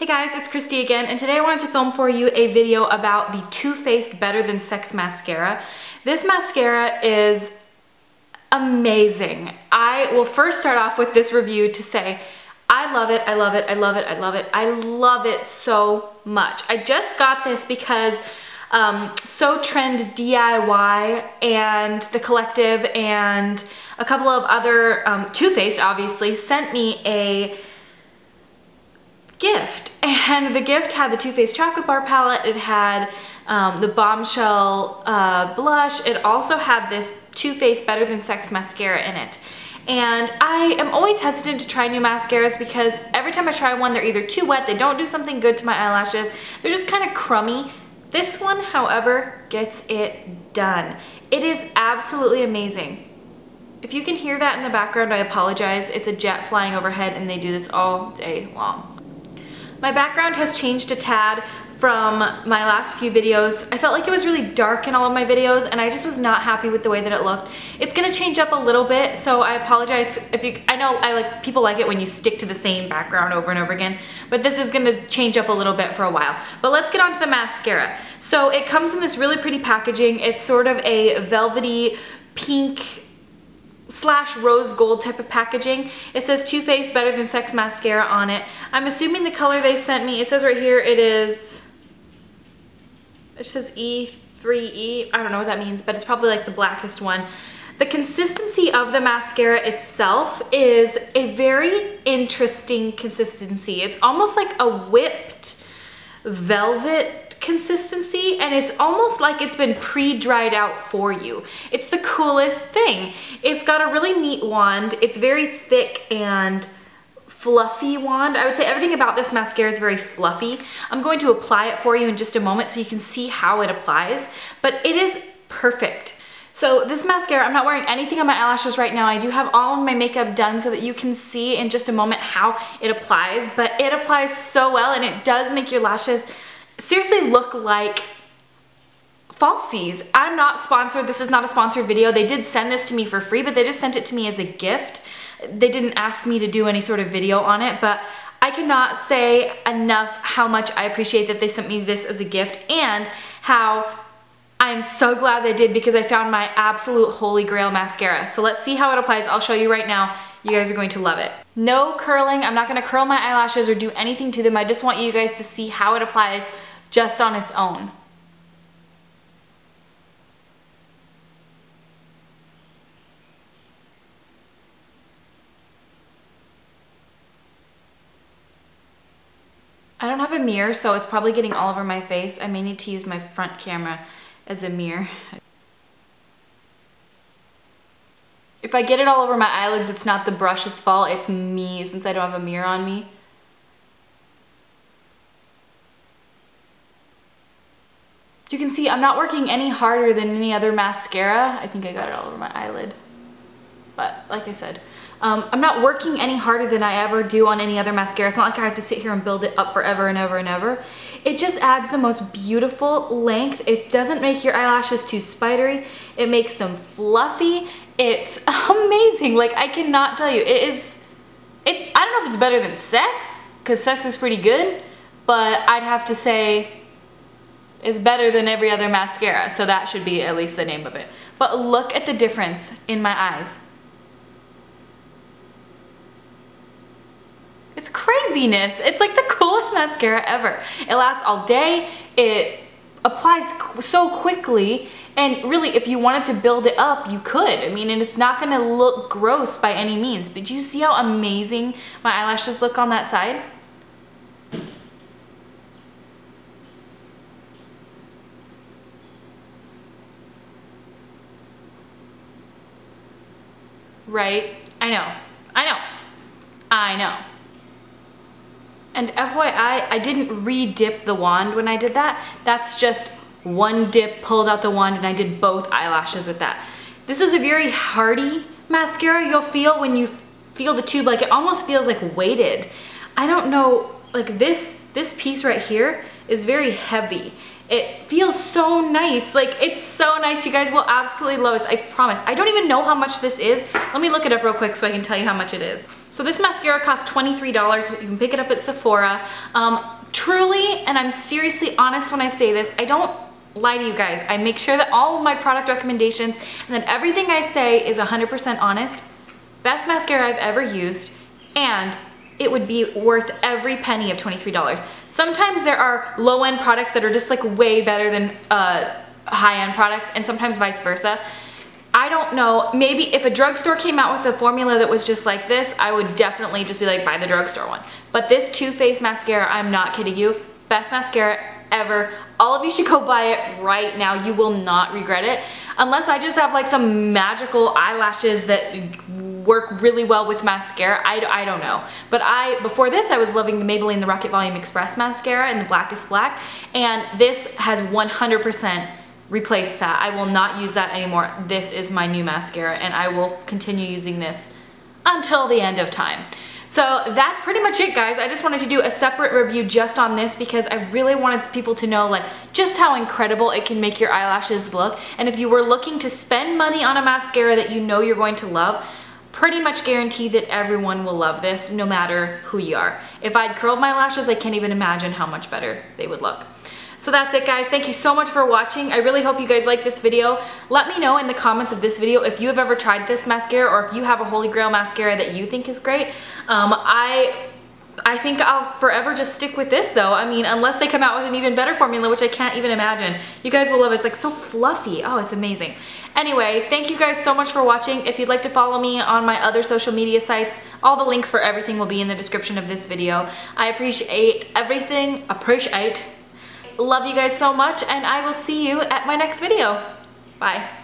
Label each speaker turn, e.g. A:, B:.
A: Hey guys, it's Kristi again, and today I wanted to film for you a video about the Too Faced Better Than Sex Mascara. This mascara is amazing. I will first start off with this review to say, I love it, I love it, I love it, I love it, I love it so much. I just got this because um, So Trend DIY and The Collective and a couple of other, um, Too Faced obviously, sent me a gift. And the gift had the Too Faced Chocolate Bar palette, it had um, the Bombshell uh, blush, it also had this Too Faced Better Than Sex mascara in it. And I am always hesitant to try new mascaras because every time I try one, they're either too wet, they don't do something good to my eyelashes, they're just kind of crummy. This one, however, gets it done. It is absolutely amazing. If you can hear that in the background, I apologize. It's a jet flying overhead and they do this all day long. My background has changed a tad from my last few videos. I felt like it was really dark in all of my videos and I just was not happy with the way that it looked. It's gonna change up a little bit, so I apologize if you, I know I like, people like it when you stick to the same background over and over again, but this is gonna change up a little bit for a while. But let's get on to the mascara. So it comes in this really pretty packaging. It's sort of a velvety pink slash rose gold type of packaging. It says Too Faced Better Than Sex Mascara on it. I'm assuming the color they sent me, it says right here it is, it says E3E. I don't know what that means, but it's probably like the blackest one. The consistency of the mascara itself is a very interesting consistency. It's almost like a whipped velvet consistency and it's almost like it's been pre-dried out for you. It's the coolest thing. It's got a really neat wand. It's very thick and fluffy wand. I would say everything about this mascara is very fluffy. I'm going to apply it for you in just a moment so you can see how it applies, but it is perfect. So this mascara, I'm not wearing anything on my eyelashes right now. I do have all of my makeup done so that you can see in just a moment how it applies, but it applies so well and it does make your lashes seriously look like falsies. I'm not sponsored. This is not a sponsored video. They did send this to me for free, but they just sent it to me as a gift. They didn't ask me to do any sort of video on it, but I cannot say enough how much I appreciate that they sent me this as a gift and how I'm so glad they did because I found my absolute holy grail mascara. So let's see how it applies. I'll show you right now. You guys are going to love it. No curling. I'm not going to curl my eyelashes or do anything to them. I just want you guys to see how it applies just on its own. I don't have a mirror, so it's probably getting all over my face. I may need to use my front camera as a mirror. If I get it all over my eyelids, it's not the brush's fault, it's me since I don't have a mirror on me. You can see I'm not working any harder than any other mascara. I think I got it all over my eyelid. But like I said, um, I'm not working any harder than I ever do on any other mascara. It's not like I have to sit here and build it up forever and ever and ever. It just adds the most beautiful length. It doesn't make your eyelashes too spidery. It makes them fluffy. It's amazing. Like I cannot tell you, it is, it's, I don't know if it's better than sex, because sex is pretty good, but I'd have to say is better than every other mascara, so that should be at least the name of it. But look at the difference in my eyes. It's craziness. It's like the coolest mascara ever. It lasts all day. It applies so quickly and really if you wanted to build it up you could I mean and it's not gonna look gross by any means but do you see how amazing my eyelashes look on that side right? I know, I know, I know. And FYI, I didn't re-dip the wand when I did that. That's just one dip, pulled out the wand, and I did both eyelashes with that. This is a very hardy mascara you'll feel when you feel the tube, like it almost feels like weighted. I don't know, like this, this piece right here is very heavy. It feels so nice. Like, it's so nice. You guys will absolutely love this. I promise. I don't even know how much this is. Let me look it up real quick so I can tell you how much it is. So this mascara costs $23. You can pick it up at Sephora. Um, truly, and I'm seriously honest when I say this, I don't lie to you guys. I make sure that all of my product recommendations and that everything I say is 100% honest. Best mascara I've ever used and it would be worth every penny of $23. Sometimes there are low-end products that are just like way better than uh, high-end products and sometimes vice versa. I don't know, maybe if a drugstore came out with a formula that was just like this, I would definitely just be like, buy the drugstore one. But this Too Faced mascara, I'm not kidding you, best mascara ever. All of you should go buy it right now. You will not regret it. Unless I just have like some magical eyelashes that work really well with mascara. I, I don't know. But I, before this, I was loving the Maybelline The Rocket Volume Express mascara in the blackest black. And this has 100% replaced that. I will not use that anymore. This is my new mascara and I will continue using this until the end of time. So that's pretty much it guys. I just wanted to do a separate review just on this because I really wanted people to know like just how incredible it can make your eyelashes look. And if you were looking to spend money on a mascara that you know you're going to love, pretty much guarantee that everyone will love this no matter who you are. If I'd curled my lashes, I can't even imagine how much better they would look. So that's it guys. Thank you so much for watching. I really hope you guys like this video. Let me know in the comments of this video if you have ever tried this mascara or if you have a Holy Grail mascara that you think is great. Um, I I think I'll forever just stick with this though. I mean, unless they come out with an even better formula, which I can't even imagine. You guys will love it. It's like so fluffy. Oh, it's amazing. Anyway, thank you guys so much for watching. If you'd like to follow me on my other social media sites, all the links for everything will be in the description of this video. I appreciate everything. Appreciate. Love you guys so much and I will see you at my next video. Bye.